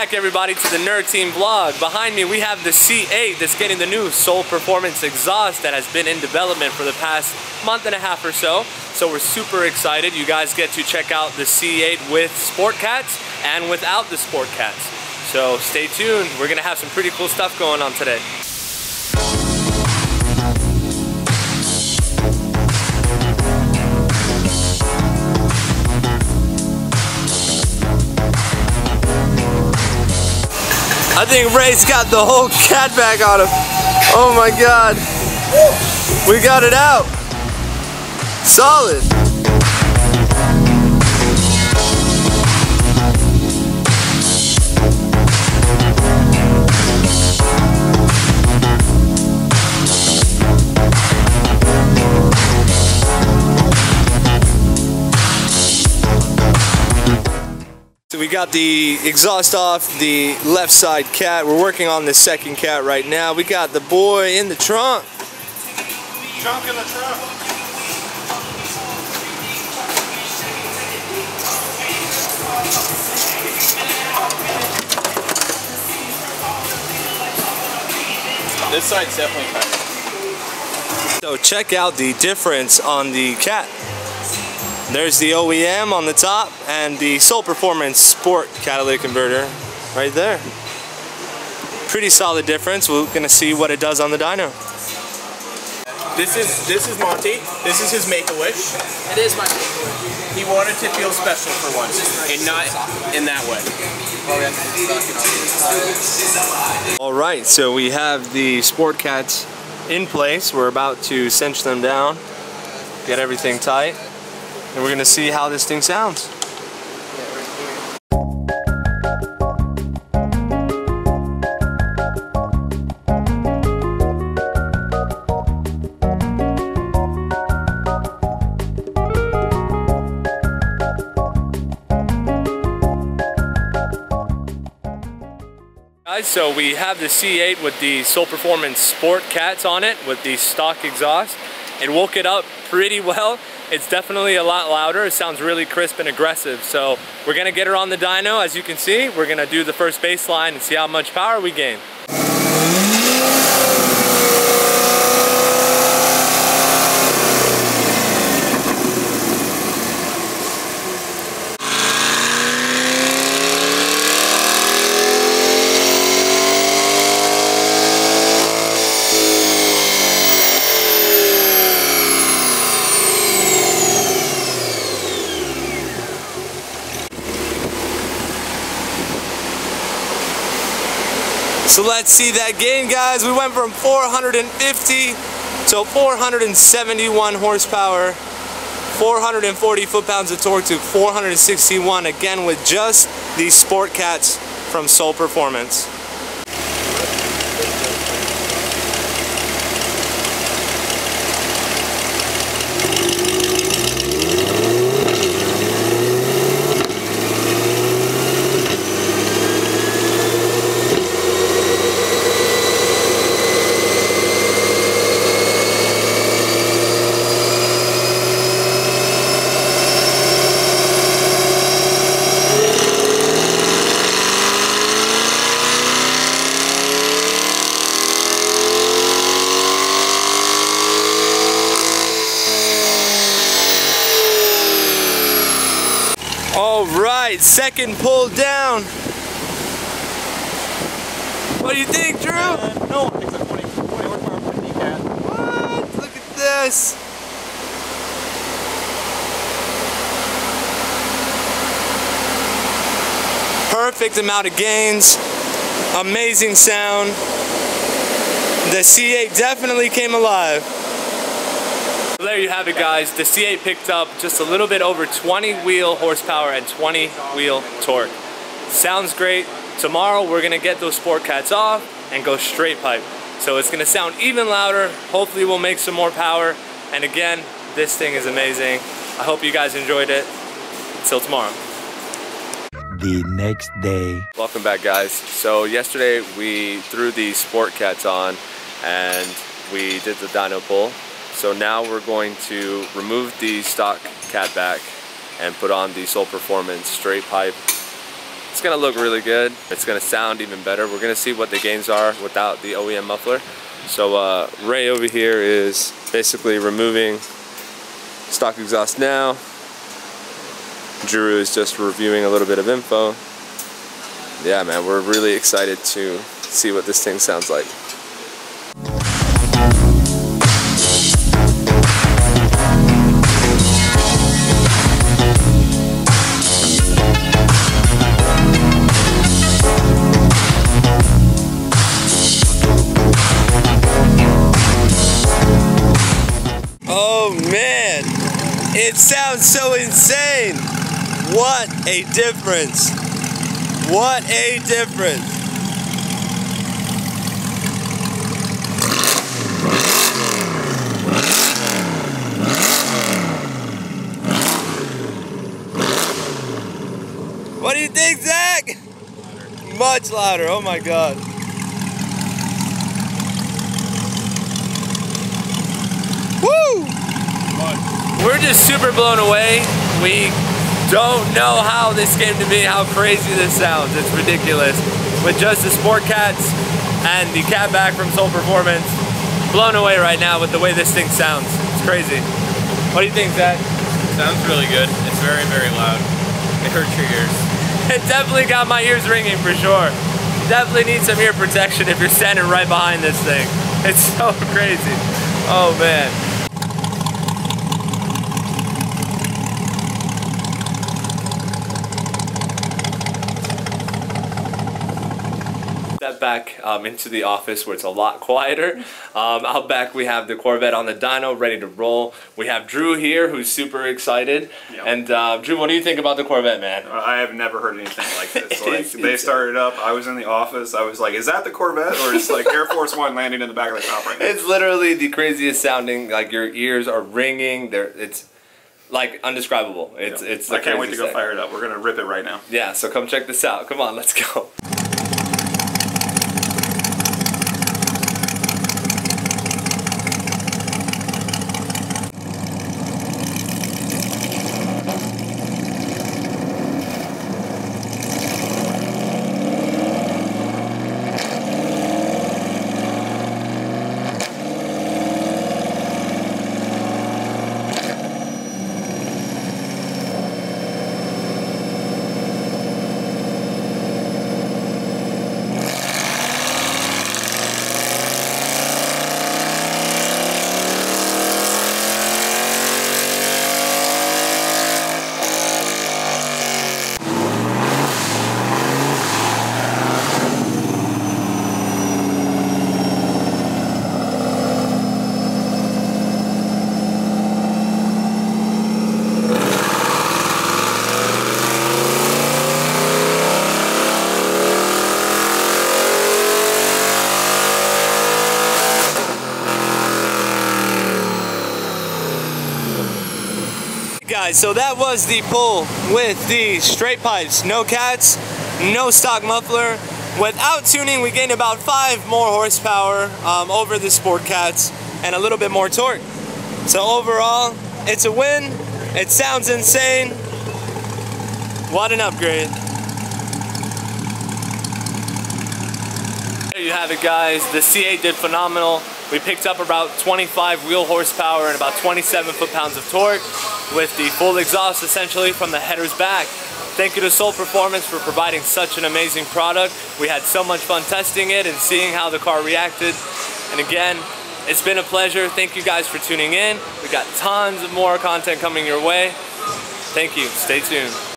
back everybody to the NUR Team vlog. Behind me we have the C8 that's getting the new Soul Performance exhaust that has been in development for the past month and a half or so. So we're super excited. You guys get to check out the C8 with Sport Cats and without the Sport Cats. So stay tuned. We're gonna have some pretty cool stuff going on today. I think Ray's got the whole cat back on him. Oh my god. We got it out. Solid. Got the exhaust off the left side cat. We're working on the second cat right now. We got the boy in the trunk. Trunk in the trunk. This side's definitely tighter. So check out the difference on the cat. There's the OEM on the top and the Soul Performance Sport catalytic converter right there. Pretty solid difference. We're gonna see what it does on the dyno. This is this is Monty. This is his Make-A-Wish. It is my He wanted to feel special for once, and not in that way. All right, so we have the Sport Cats in place. We're about to cinch them down, get everything tight, and we're gonna see how this thing sounds. Guys, so we have the C8 with the Soul Performance Sport Cats on it with the stock exhaust. It woke it up pretty well. It's definitely a lot louder. It sounds really crisp and aggressive. So we're gonna get her on the dyno. As you can see, we're gonna do the first baseline and see how much power we gain. So let's see that gain, guys. We went from 450 to 471 horsepower, 440 foot-pounds of torque to 461, again with just these Sport Cats from Soul Performance. All right, second pull down. What do you think, Drew? Uh, no, it's a 20, 20 horsepower 50 cat. What? Look at this. Perfect amount of gains. Amazing sound. The C8 definitely came alive. There you have it guys. The C8 picked up just a little bit over 20 wheel horsepower and 20 wheel torque. Sounds great. Tomorrow we're gonna get those Sport Cats off and go straight pipe. So it's gonna sound even louder. Hopefully we'll make some more power. And again, this thing is amazing. I hope you guys enjoyed it. Until tomorrow. the next day. Welcome back guys. So yesterday we threw the Sport Cats on and we did the dyno pull. So now we're going to remove the stock cat back and put on the Soul Performance straight pipe It's gonna look really good. It's gonna sound even better. We're gonna see what the gains are without the OEM muffler. So uh, Ray over here is basically removing stock exhaust now. Drew is just reviewing a little bit of info. Yeah, man, we're really excited to see what this thing sounds like. Sounds so insane. What a difference. What a difference. What do you think, Zach? Much louder. Oh my god. We're just super blown away. We don't know how this came to be, how crazy this sounds. It's ridiculous. With just the Sport Cats and the cat back from Soul Performance, blown away right now with the way this thing sounds. It's crazy. What do you think, Zach? Sounds really good. It's very, very loud. It hurts your ears. It definitely got my ears ringing for sure. You definitely need some ear protection if you're standing right behind this thing. It's so crazy. Oh man. Step back um, into the office where it's a lot quieter. Um, out back we have the Corvette on the dyno ready to roll. We have Drew here who's super excited. Yep. And uh, Drew, what do you think about the Corvette, man? I have never heard anything like this. Like they started up, I was in the office. I was like, "Is that the Corvette or is like Air Force One landing in the back of the top right now?" It's literally the craziest sounding. Like your ears are ringing. There, it's like undescribable. It's it's. I can't wait to go thing. fire it up. We're gonna rip it right now. Yeah, so come check this out. Come on, let's go. Guys, so that was the pull with the straight pipes, no cats, no stock muffler. Without tuning, we gained about five more horsepower um, over the Sport Cats and a little bit more torque. So overall, it's a win. It sounds insane. What an upgrade. There you have it guys, the C8 did phenomenal. We picked up about 25 wheel horsepower and about 27 foot-pounds of torque with the full exhaust essentially from the headers back. Thank you to Soul Performance for providing such an amazing product. We had so much fun testing it and seeing how the car reacted. And again, it's been a pleasure. Thank you guys for tuning in. We got tons of more content coming your way. Thank you. Stay tuned.